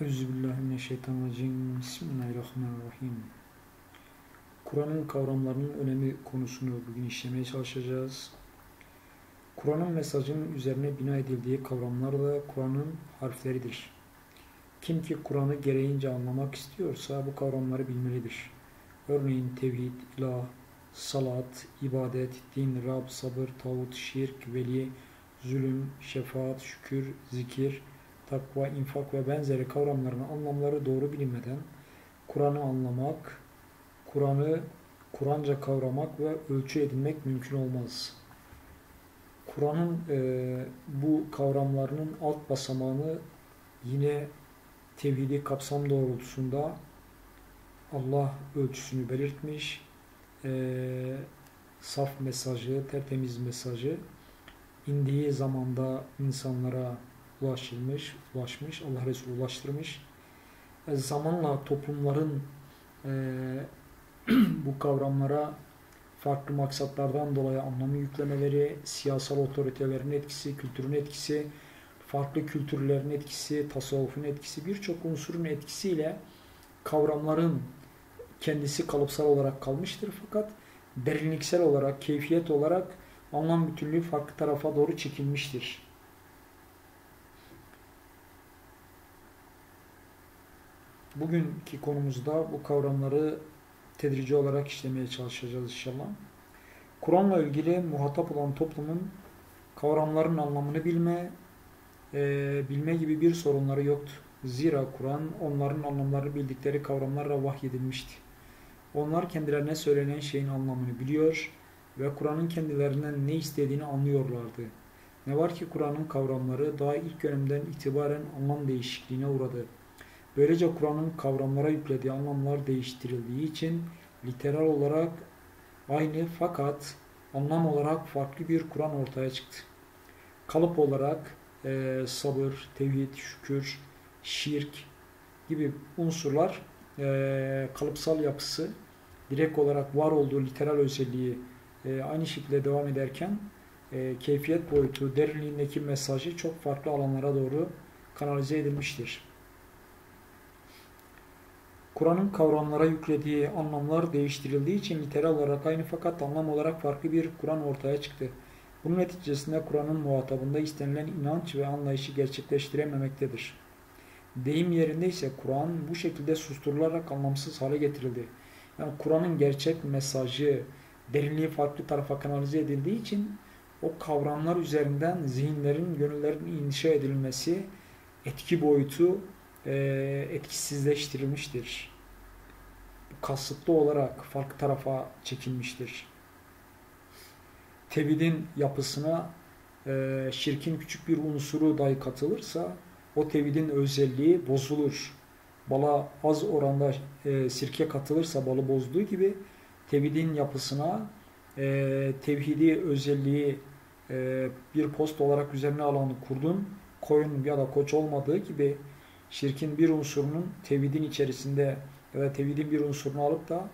Euzubillahimineşşeytanirracim. Bismillahirrahmanirrahim. Kur'an'ın kavramlarının önemi konusunu bugün işlemeye çalışacağız. Kur'an'ın mesajının üzerine bina edildiği kavramlar da Kur'an'ın harfleridir. Kim ki Kur'an'ı gereğince anlamak istiyorsa bu kavramları bilmelidir. Örneğin tevhid, ilah, salat, ibadet, din, Rab, sabır, tağut, şirk, veli, zulüm, şefaat, şükür, zikir, takva, infak ve benzeri kavramların anlamları doğru bilinmeden Kur'an'ı anlamak, Kur'an'ı Kur'anca kavramak ve ölçü edinmek mümkün olmaz. Kur'an'ın e, bu kavramlarının alt basamağını yine tevhidi kapsam doğrultusunda Allah ölçüsünü belirtmiş. E, saf mesajı, tertemiz mesajı indiği zamanda insanlara ulaşılmış, ulaşmış, Allah Resulü ulaştırmış. E, zamanla toplumların e, bu kavramlara farklı maksatlardan dolayı anlamı yüklemeleri, siyasal otoritelerin etkisi, kültürün etkisi, farklı kültürlerin etkisi, tasavvufun etkisi, birçok unsurun etkisiyle kavramların kendisi kalıpsal olarak kalmıştır. Fakat derinliksel olarak, keyfiyet olarak anlam bütünlüğü farklı tarafa doğru çekilmiştir. Bugünkü konumuzda bu kavramları tedrici olarak işlemeye çalışacağız inşallah. Kur'an'la ilgili muhatap olan toplumun kavramların anlamını bilme, e, bilme gibi bir sorunları yoktu. Zira Kur'an onların anlamlarını bildikleri kavramlarla vahyedilmişti. Onlar kendilerine söylenen şeyin anlamını biliyor ve Kur'an'ın kendilerinden ne istediğini anlıyorlardı. Ne var ki Kur'an'ın kavramları daha ilk dönemden itibaren anlam değişikliğine uğradı. Böylece Kur'an'ın kavramlara yüklediği anlamlar değiştirildiği için literal olarak aynı fakat anlam olarak farklı bir Kur'an ortaya çıktı. Kalıp olarak e, sabır, tevhid, şükür, şirk gibi unsurlar e, kalıpsal yapısı direkt olarak var olduğu literal özelliği e, aynı şekilde devam ederken e, keyfiyet boyutu, derinliğindeki mesajı çok farklı alanlara doğru kanalize edilmiştir. Kur'an'ın kavramlara yüklediği anlamlar değiştirildiği için literal olarak aynı fakat anlam olarak farklı bir Kur'an ortaya çıktı. Bunun neticesinde Kur'an'ın muhatabında istenilen inanç ve anlayışı gerçekleştirememektedir. Deyim yerinde ise Kur'an bu şekilde susturularak anlamsız hale getirildi. Yani Kur'an'ın gerçek mesajı, derinliği farklı tarafa kanalize edildiği için o kavramlar üzerinden zihinlerin, gönüllerin inşa edilmesi, etki boyutu e, etkisizleştirilmiştir. Kasıtlı olarak farklı tarafa çekilmiştir. Tevhidin yapısına e, şirkin küçük bir unsuru dahi katılırsa o tevhidin özelliği bozulur. Bala az oranda e, sirke katılırsa balı bozduğu gibi tevhidin yapısına tevhidi özelliği bir post olarak üzerine alanı kurdun koyun ya da koç olmadığı gibi şirkin bir unsurunun tevhidin içerisinde ya da tevhidin bir unsurunu alıp da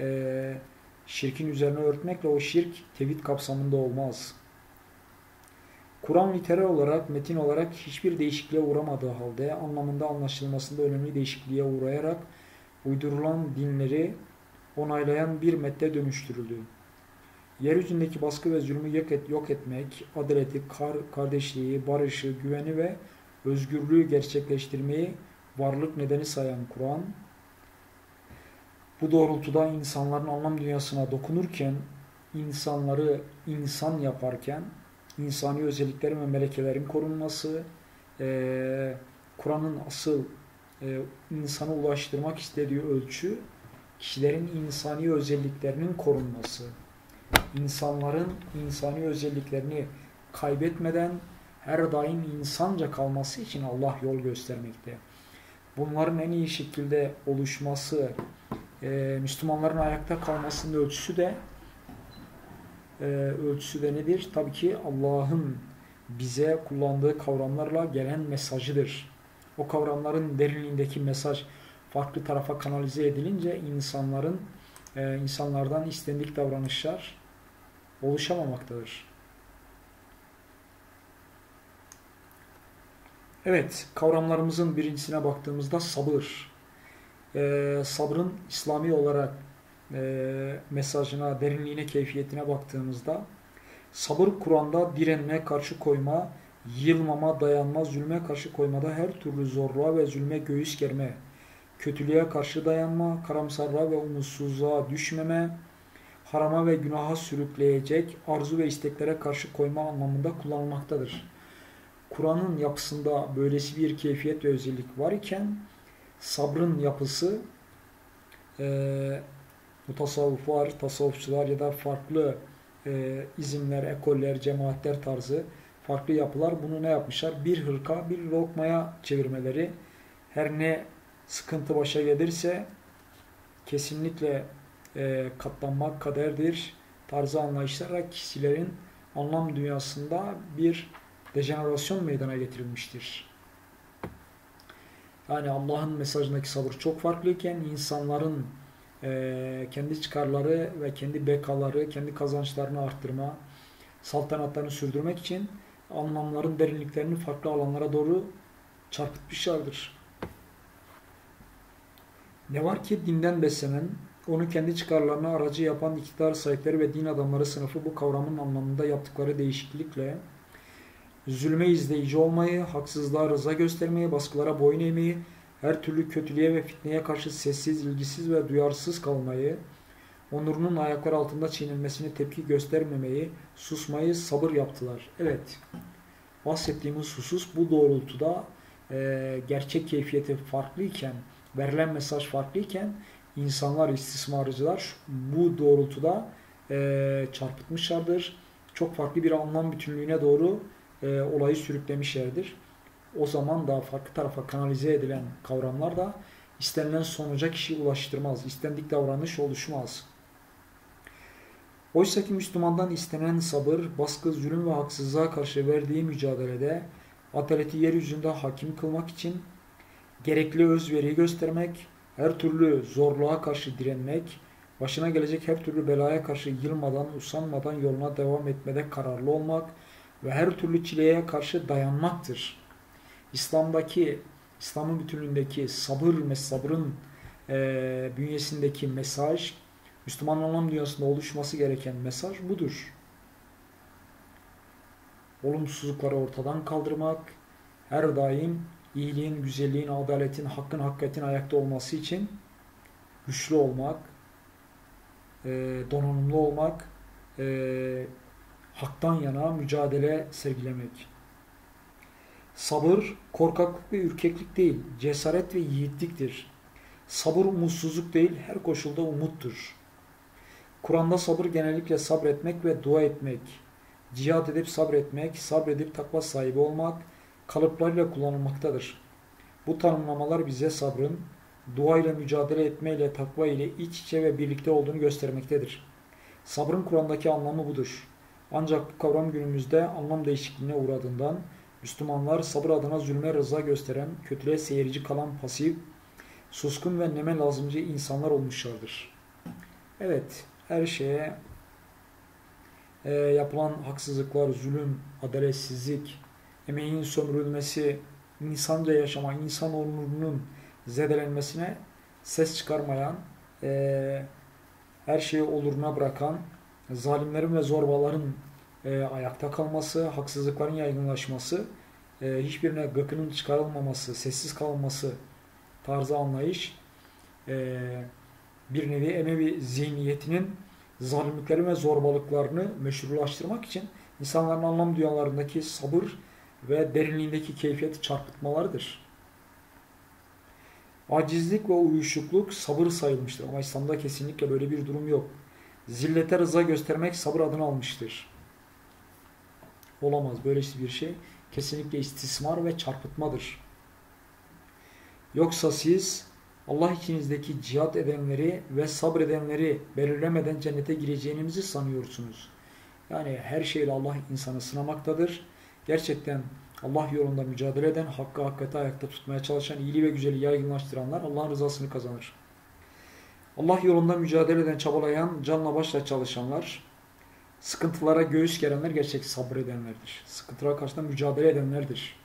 e, şirkin üzerine örtmekle o şirk tevhid kapsamında olmaz. Kur'an literal olarak, metin olarak hiçbir değişikliğe uğramadığı halde anlamında anlaşılmasında önemli değişikliğe uğrayarak uydurulan dinleri onaylayan bir metne dönüştürüldü. Yeryüzündeki baskı ve zulmü yok, et, yok etmek, adaleti, kar, kardeşliği, barışı, güveni ve özgürlüğü gerçekleştirmeyi varlık nedeni sayan Kur'an, bu doğrultuda insanların anlam dünyasına dokunurken, insanları insan yaparken, insani özelliklerin ve melekelerin korunması, e, Kur'an'ın asıl e, insana ulaştırmak istediği ölçü, kişilerin insani özelliklerinin korunması, insanların insani özelliklerini kaybetmeden her daim insanca kalması için Allah yol göstermekte. Bunların en iyi şekilde oluşması, e, Müslümanların ayakta kalmasının ölçüsü de e, ölçüsü de nedir? Tabii ki Allah'ın bize kullandığı kavramlarla gelen mesajıdır. O kavramların derinliğindeki mesaj farklı tarafa kanalize edilince insanların e, insanlardan istendik davranışlar oluşamamaktadır. Evet, kavramlarımızın birincisine baktığımızda sabır. Ee, sabrın İslami olarak e, mesajına, derinliğine, keyfiyetine baktığımızda sabır Kur'an'da direnme, karşı koyma, yılmama, dayanma, zulme karşı koymada her türlü zorluğa ve zulme göğüs germe, kötülüğe karşı dayanma, karamsarlığa ve umutsuzluğa düşmeme, harama ve günaha sürükleyecek arzu ve isteklere karşı koyma anlamında kullanılmaktadır. Kur'an'ın yapısında böylesi bir keyfiyet ve özellik var iken sabrın yapısı e, mutasavvıflar, tasavvufçular ya da farklı e, izimler, ekoller, cemaatler tarzı farklı yapılar bunu ne yapmışlar? Bir hırka, bir lokmaya çevirmeleri. Her ne sıkıntı başa gelirse kesinlikle e, katlanmak kaderdir tarzı anlayışlarla kişilerin anlam dünyasında bir dejenerasyon meydana getirilmiştir. Yani Allah'ın mesajındaki sabır çok farklıyken insanların e, kendi çıkarları ve kendi bekaları, kendi kazançlarını arttırma, saltanatlarını sürdürmek için anlamların derinliklerini farklı alanlara doğru çarpıtmışlardır. Ne var ki dinden beslenen, onu kendi çıkarlarına aracı yapan iktidar sahipleri ve din adamları sınıfı bu kavramın anlamında yaptıkları değişiklikle zulme izleyici olmayı, haksızlığa rıza göstermeyi, baskılara boyun eğmeyi, her türlü kötülüğe ve fitneye karşı sessiz, ilgisiz ve duyarsız kalmayı, onurunun ayaklar altında çiğnilmesine tepki göstermemeyi, susmayı sabır yaptılar. Evet, bahsettiğimiz husus bu doğrultuda e, gerçek keyfiyeti farklıyken, verilen mesaj farklıyken insanlar, istismarcılar bu doğrultuda e, çarpıtmışlardır. Çok farklı bir anlam bütünlüğüne doğru e, olayı sürüklemişlerdir. O zaman da farklı tarafa kanalize edilen kavramlar da istenilen sonuca kişi ulaştırmaz. İstendik davranış oluşmaz. Oysa ki Müslümandan istenen sabır, baskı, zulüm ve haksızlığa karşı verdiği mücadelede adaleti yeryüzünde hakim kılmak için gerekli özveriyi göstermek, her türlü zorluğa karşı direnmek, başına gelecek her türlü belaya karşı yılmadan, usanmadan yoluna devam etmede kararlı olmak ve her türlü çileye karşı dayanmaktır. İslam'daki, İslam'ın bütünlüğündeki sabır ve sabrın e, bünyesindeki mesaj, Müslüman anlam dünyasında oluşması gereken mesaj budur. Olumsuzlukları ortadan kaldırmak, her daim iyiliğin, güzelliğin, adaletin, hakkın, hakikatin ayakta olması için güçlü olmak, e, donanımlı olmak, e, haktan yana mücadele sergilemek. Sabır, korkaklık ve ürkeklik değil, cesaret ve yiğitliktir. Sabır umutsuzluk değil, her koşulda umuttur. Kur'an'da sabır genellikle sabretmek ve dua etmek, cihad edip sabretmek, sabredip takva sahibi olmak kalıplarıyla kullanılmaktadır. Bu tanımlamalar bize sabrın, dua ile mücadele etmeyle takva ile iç içe ve birlikte olduğunu göstermektedir. Sabrın Kur'an'daki anlamı budur. Ancak bu kavram günümüzde anlam değişikliğine uğradığından Müslümanlar sabır adına zulme rıza gösteren, kötülüğe seyirci kalan pasif, suskun ve neme lazımcı insanlar olmuşlardır. Evet, her şeye e, yapılan haksızlıklar, zulüm, adaletsizlik, emeğin sömürülmesi, insanca yaşama, insan onurunun zedelenmesine ses çıkarmayan, e, her şeyi oluruna bırakan, zalimlerin ve zorbaların e, ayakta kalması, haksızlıkların yaygınlaşması, e, hiçbirine gıkının çıkarılmaması, sessiz kalması tarzı anlayış e, bir nevi Emevi zihniyetinin zalimlikleri ve zorbalıklarını meşrulaştırmak için insanların anlam dünyalarındaki sabır ve derinliğindeki keyfiyeti çarpıtmalarıdır. Acizlik ve uyuşukluk sabır sayılmıştır ama İslam'da kesinlikle böyle bir durum yok. Zillete rıza göstermek sabır adını almıştır. Olamaz böyle bir şey. Kesinlikle istismar ve çarpıtmadır. Yoksa siz Allah içinizdeki cihat edenleri ve sabredenleri belirlemeden cennete gireceğinizi sanıyorsunuz. Yani her şeyle Allah insanı sınamaktadır. Gerçekten Allah yolunda mücadele eden, hakkı hakikati ayakta tutmaya çalışan, iyiliği ve güzeli yaygınlaştıranlar Allah'ın rızasını kazanır. Allah yolunda mücadele eden, çabalayan, canla başla çalışanlar, sıkıntılara göğüs gerenler gerçek sabredenlerdir. Sıkıntılara karşı mücadele edenlerdir.